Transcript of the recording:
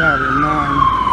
out at 9.